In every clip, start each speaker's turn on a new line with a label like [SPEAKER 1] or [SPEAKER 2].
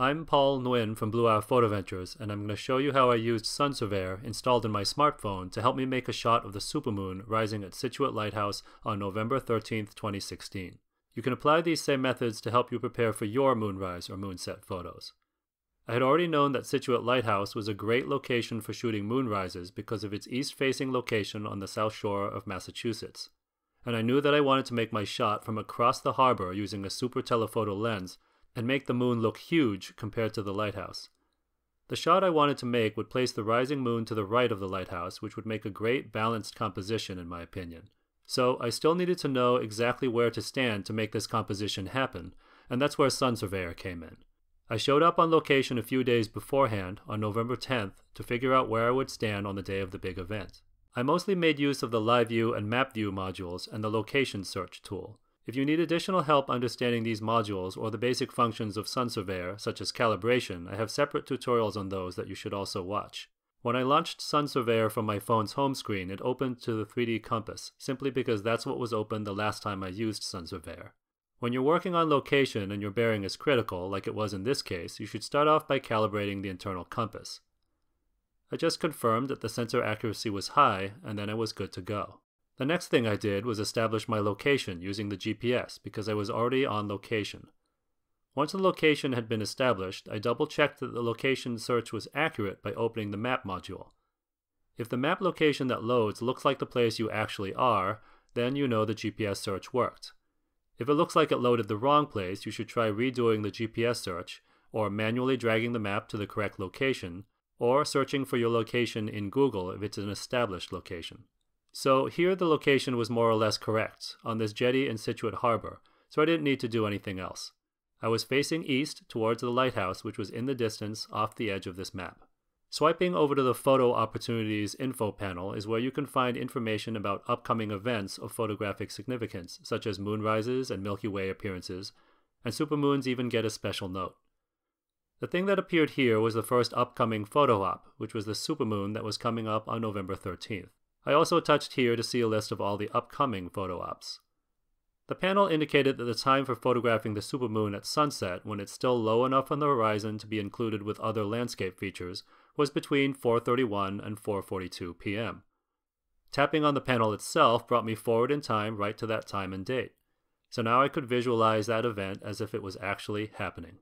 [SPEAKER 1] I'm Paul Nguyen from Blue Hour Photo Ventures, and I'm going to show you how I used Sun Surveyor installed in my smartphone to help me make a shot of the supermoon rising at Scituate Lighthouse on November 13, 2016. You can apply these same methods to help you prepare for your moonrise or moonset photos. I had already known that Scituate Lighthouse was a great location for shooting moonrises because of its east-facing location on the south shore of Massachusetts. And I knew that I wanted to make my shot from across the harbor using a super telephoto lens and make the moon look huge compared to the lighthouse. The shot I wanted to make would place the rising moon to the right of the lighthouse, which would make a great balanced composition in my opinion. So I still needed to know exactly where to stand to make this composition happen, and that's where Sun Surveyor came in. I showed up on location a few days beforehand, on November 10th, to figure out where I would stand on the day of the big event. I mostly made use of the Live View and Map View modules and the Location Search tool. If you need additional help understanding these modules or the basic functions of Sun Surveyor, such as calibration, I have separate tutorials on those that you should also watch. When I launched Sun Surveyor from my phone's home screen, it opened to the 3D compass, simply because that's what was open the last time I used Sun Surveyor. When you're working on location and your bearing is critical, like it was in this case, you should start off by calibrating the internal compass. I just confirmed that the sensor accuracy was high, and then I was good to go. The next thing I did was establish my location using the GPS because I was already on location. Once the location had been established, I double checked that the location search was accurate by opening the map module. If the map location that loads looks like the place you actually are, then you know the GPS search worked. If it looks like it loaded the wrong place, you should try redoing the GPS search, or manually dragging the map to the correct location, or searching for your location in Google if it's an established location. So here the location was more or less correct, on this jetty in Scituate Harbor, so I didn't need to do anything else. I was facing east towards the lighthouse which was in the distance off the edge of this map. Swiping over to the Photo Opportunities info panel is where you can find information about upcoming events of photographic significance, such as moonrises and Milky Way appearances, and supermoons even get a special note. The thing that appeared here was the first upcoming photo op, which was the supermoon that was coming up on November 13th. I also touched here to see a list of all the upcoming photo ops. The panel indicated that the time for photographing the supermoon at sunset, when it's still low enough on the horizon to be included with other landscape features, was between 4.31 and 4.42 p.m. Tapping on the panel itself brought me forward in time right to that time and date, so now I could visualize that event as if it was actually happening.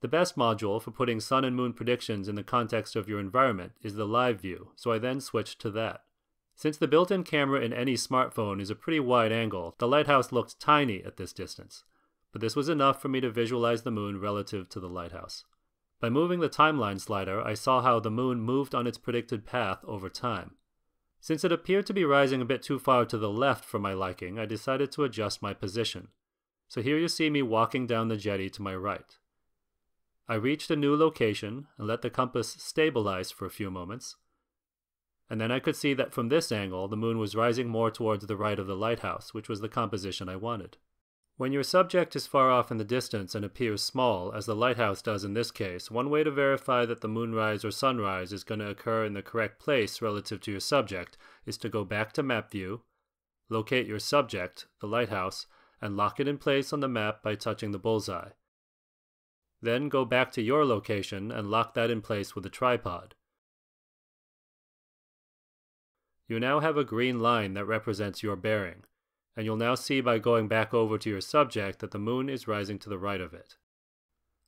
[SPEAKER 1] The best module for putting sun and moon predictions in the context of your environment is the live view, so I then switched to that. Since the built-in camera in any smartphone is a pretty wide angle, the lighthouse looked tiny at this distance, but this was enough for me to visualize the moon relative to the lighthouse. By moving the timeline slider, I saw how the moon moved on its predicted path over time. Since it appeared to be rising a bit too far to the left for my liking, I decided to adjust my position. So here you see me walking down the jetty to my right. I reached a new location and let the compass stabilize for a few moments, and then I could see that from this angle the moon was rising more towards the right of the lighthouse, which was the composition I wanted. When your subject is far off in the distance and appears small, as the lighthouse does in this case, one way to verify that the moonrise or sunrise is going to occur in the correct place relative to your subject is to go back to map view, locate your subject, the lighthouse, and lock it in place on the map by touching the bullseye. Then go back to your location and lock that in place with a tripod. You now have a green line that represents your bearing, and you'll now see by going back over to your subject that the moon is rising to the right of it.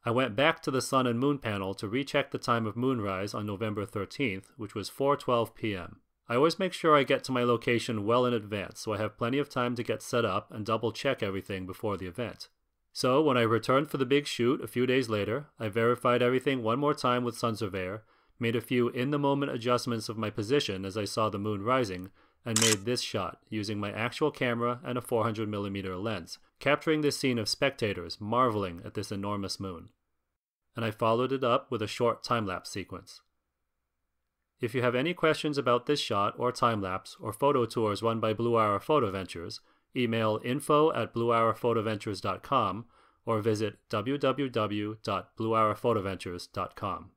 [SPEAKER 1] I went back to the sun and moon panel to recheck the time of moonrise on November 13th, which was 4:12 p.m. I always make sure I get to my location well in advance so I have plenty of time to get set up and double check everything before the event. So, when I returned for the big shoot a few days later, I verified everything one more time with Sun Surveyor made a few in the moment adjustments of my position as I saw the moon rising, and made this shot using my actual camera and a 400mm lens, capturing this scene of spectators marveling at this enormous moon. And I followed it up with a short time lapse sequence. If you have any questions about this shot or time lapse or photo tours run by Blue Hour Photo Ventures, email info at bluehourphotoventures.com or visit www.bluehourphotoventures.com.